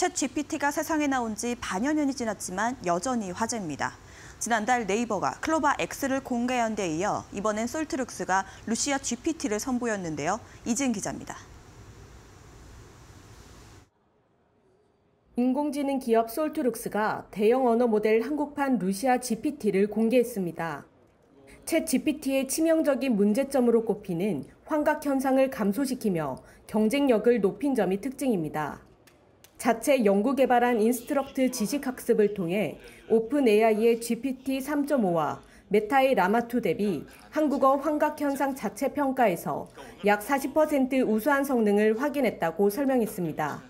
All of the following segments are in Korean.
챗 GPT가 세상에 나온 지 반여 년이 지났지만 여전히 화제입니다. 지난달 네이버가 클로바 X를 공개한 데 이어 이번엔 솔트룩스가 루시아 GPT를 선보였는데요. 이진 기자입니다. 인공지능 기업 솔트룩스가 대형 언어 모델 한국판 루시아 GPT를 공개했습니다. 챗 GPT의 치명적인 문제점으로 꼽히는 환각 현상을 감소시키며 경쟁력을 높인 점이 특징입니다. 자체 연구 개발한 Instruct 지식 학습을 통해 오픈 AI의 GPT 3.5와 메타의 라마2 대비 한국어 환각 현상 자체 평가에서 약 40% 우수한 성능을 확인했다고 설명했습니다.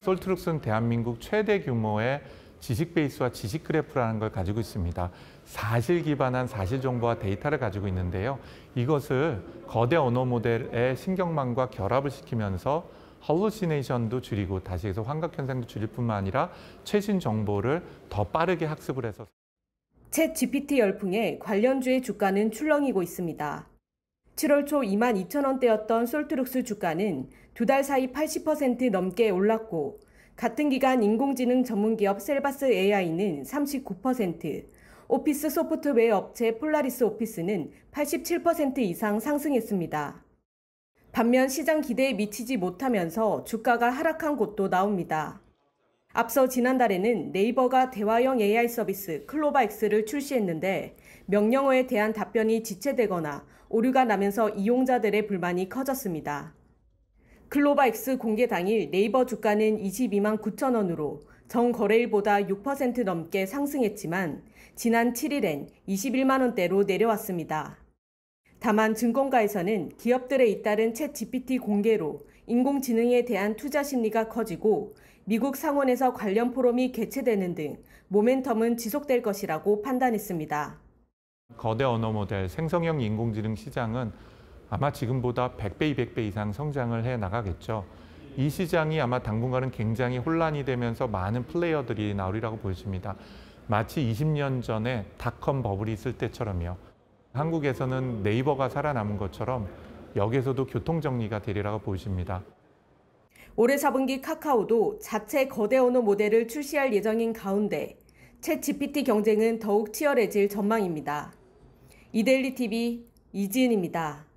솔트룩스는 대한민국 최대 규모의 지식 베이스와 지식 그래프라는 걸 가지고 있습니다. 사실 기반한 사실 정보와 데이터를 가지고 있는데요. 이것을 거대 언어 모델의 신경망과 결합을 시키면서 할루시네이션도 줄이고 다시 해서 환각 현상도 줄일 뿐만 아니라 최신 정보를 더 빠르게 학습을 해서 챗 GPT 열풍에 관련주의 주가는 출렁이고 있습니다. 7월 초 2만 2천 원대였던 솔트룩스 주가는 두 달 사이 80% 넘게 올랐고 같은 기간 인공지능 전문기업 셀바스 AI는 39%, 오피스 소프트웨어 업체 폴라리스 오피스는 87% 이상 상승했습니다. 반면 시장 기대에 미치지 못하면서 주가가 하락한 곳도 나옵니다. 앞서 지난달에는 네이버가 대화형 AI 서비스 클로바엑스를 출시했는데 명령어에 대한 답변이 지체되거나 오류가 나면서 이용자들의 불만이 커졌습니다. 클로바엑스 공개 당일 네이버 주가는 22만 9천 원으로 전 거래일보다 6% 넘게 상승했지만 지난 7일엔 21만 원대로 내려왔습니다. 다만 증권가에서는 기업들에 잇따른 챗 GPT 공개로 인공지능에 대한 투자 심리가 커지고 미국 상원에서 관련 포럼이 개최되는 등 모멘텀은 지속될 것이라고 판단했습니다. 거대 언어 모델 생성형 인공지능 시장은 아마 지금보다 100배, 200배 이상 성장을 해 나가겠죠. 이 시장이 아마 당분간은 굉장히 혼란이 되면서 많은 플레이어들이 나오리라고 보여집니다. 마치 20년 전에 닷컴 버블이 있을 때처럼요. 한국에서는 네이버가 살아남은 것처럼 여기에서도 교통정리가 되리라고 보십니다. 올해 4분기 카카오도 자체 거대 언어 모델을 출시할 예정인 가운데 챗 GPT 경쟁은 더욱 치열해질 전망입니다. 이데일리 TV 이지은입니다.